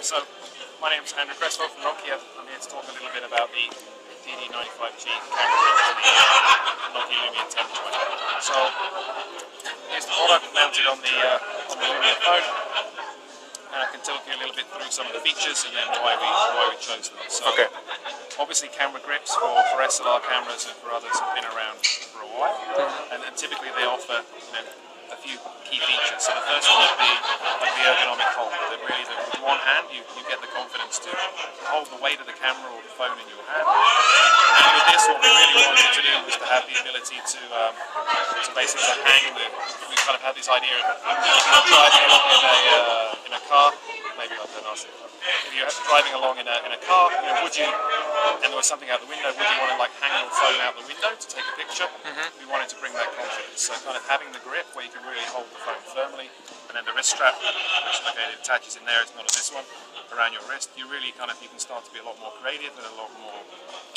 So, my name's Andrew Cresswell from Nokia. I'm here to talk a little bit about the PD95G camera the Nokia Lumia 1020. So, here's the product mounted on the, uh, on the Lumia phone. And I can talk you a little bit through some of the features and then why we, why we chose them. So, Okay. obviously camera grips for, for SLR cameras and for others have been around for a while, and, and typically they offer you know, a few key features. So the first one would be like the ergonomic hold. That really, that with one hand, you, you get the confidence to hold the weight of the camera or the phone in your hand. And with this, what we really wanted to do was to have the ability to, um, to basically hang the. We kind of had this idea of driving along in a uh, in a car, maybe like an RC. If you're driving along in a, in a car, you know, would you, and there was something out the window, would you want to like hang your phone out the window to take a picture? We wanted to bring that. So kind of having the grip where you can really hold the phone firmly, and then the wrist strap, which okay, it attaches in there, it's not on this one, around your wrist. You really kind of, you can start to be a lot more creative and a lot more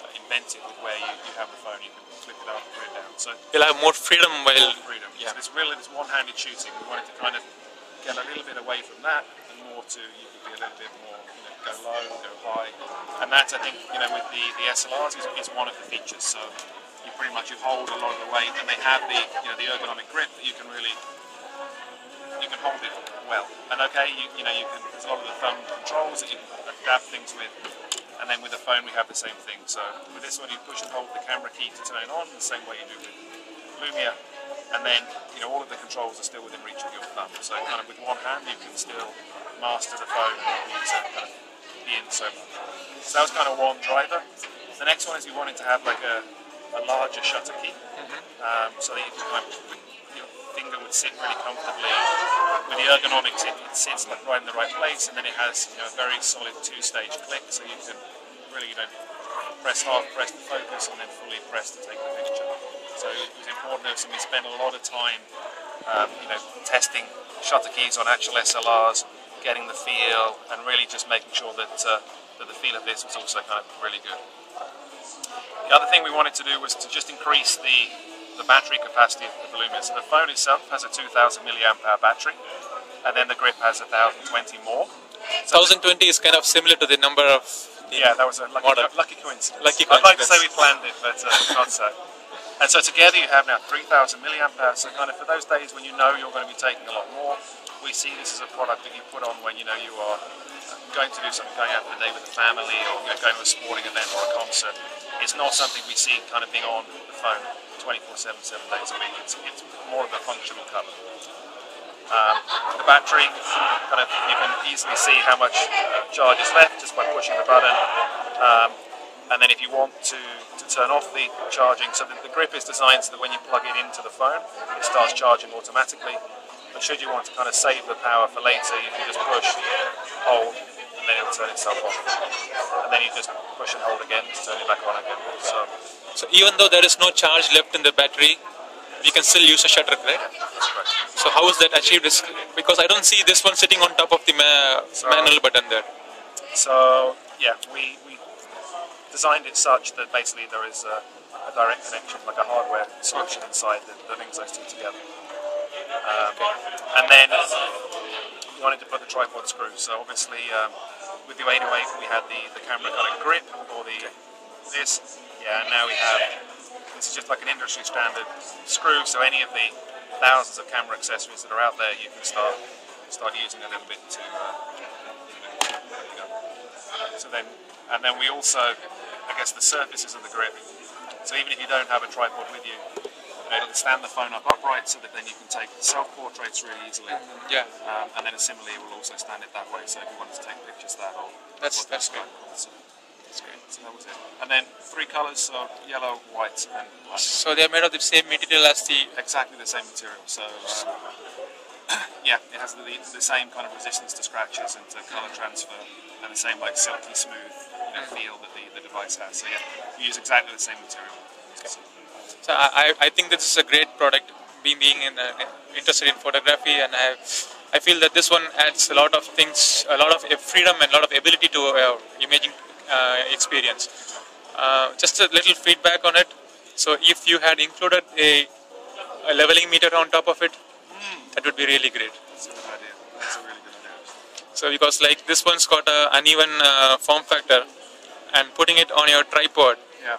uh, inventive with where you, you have the phone. You can flip it up, put it down. So You'll have more freedom while. freedom. Yeah. So it's really this one-handed shooting. We wanted to kind of get a little bit away from that and more to you could be a little bit more, you know, go low, go high, and that's I think you know with the the SLRs is, is one of the features. So you pretty much you hold a lot of the weight, and they have the you know the ergonomic grip that you can really you can hold it well. And okay, you, you know you can there's a lot of the thumb controls that you can adapt things with. And then with the phone we have the same thing. So with this one you push and hold the camera key to turn it on the same way you do with Lumia. And then you know all of the controls are still within reach of your thumb. So kind of with one hand you can still master the phone and need to kind of be in so much. So that was kind of one driver. The next one is we wanted to have like a, a larger shutter key. Um, so that you can kind of your finger would sit really comfortably. With the ergonomics, it, it sits like right in the right place, and then it has you know a very solid two-stage click, so you can really you know press half, press to focus, and then fully press to take the picture. So it was important and we spent a lot of time, um, you know, testing shutter keys on actual SLRs, getting the feel, and really just making sure that uh, that the feel of this was also kind of really good. The other thing we wanted to do was to just increase the, the battery capacity of the Lumia. So the phone itself has a 2000 milliamp hour battery, and then the grip has a 1020 more. So 1020 is kind of similar to the number of. the- yeah, that was a lucky, Model. lucky coincidence. Lucky I'd like to say we planned it, but uh, not so. And so together you have now 3000 milliamp hour. So kind of for those days when you know you're going to be taking a lot more, we see this as a product that you put on when you know you are going to do something, going out for the day with the family, or you know, going to a sporting event or a concert. It's not something we see kind of being on the phone 24/7, seven days a week. It's, it's more of a functional cover. Um, the battery, kind of, you can easily see how much uh, charge is left just by pushing the button. Um, and then if you want to, to turn off the charging, so the, the grip is designed so that when you plug it into the phone, it starts charging automatically. But should you want to kind of save the power for later, you can just push, hold, and then it'll turn itself off. And then you just push and hold again to turn it back on again. So So even though there is no charge left in the battery, we can still use a shutter, right? that's correct. So how is that achieved? Because I don't see this one sitting on top of the ma- manual button there. So yeah, we, we designed it such that basically there is a, a direct connection, like a hardware solution inside that, that links those two together. Then we wanted to put the tripod screw. So obviously um, with the 808 we had the, the camera kind of grip or the this. Yeah, and now we have this is just like an industry standard screw. So any of the thousands of camera accessories that are out there, you can start start using a little bit to. Uh, so then, and then we also, I guess, the surfaces of the grip. So even if you don't have a tripod with you, it'll stand the phone up upright so that then you can take self-portraits really easily. Yeah. Um, and then similarly, it will also stand it that way. So if you wanted to take pictures that or That's- that's that. good. So, that's great. So that was it. And then three colours: so yellow, white, and black. So they are made of the same material as the. Exactly the same material. So um, yeah, it has the, the same kind of resistance to scratches and to color transfer, and the same like silky smooth you know, feel that the, the device has. So yeah, you use exactly the same material. So, So I, I think this is a great product. Me being in, uh, interested in photography, and I I feel that this one adds a lot of things, a lot of freedom and a lot of ability to uh, imaging uh, experience. Uh, just a little feedback on it. So if you had included a, a leveling meter on top of it, that would be really great. So because like this one's got an uneven uh, form factor, and putting it on your tripod, Yeah.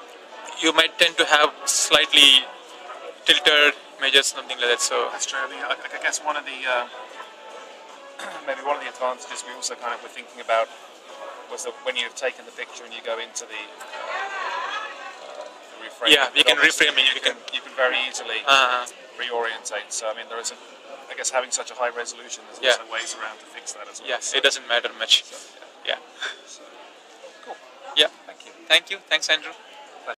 You might tend to have slightly tilted images, something like that. So That's true. I, mean, I, I guess one of the uh, maybe one of the advantages we also kind of were thinking about was that when you've taken the picture and you go into the, uh, the reframe, Yeah, you can reframe it, You, you can, you can very easily uh, reorientate. So I mean, there is a, I guess having such a high resolution, there's Yeah. also ways around to fix that as well. yes, So, it doesn't matter much. Yeah. Cool. Yeah. Thank you. Thank you. Thanks, Andrew.